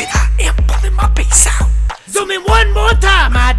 it, I am pulling my bass out. Zoom in one more time, I.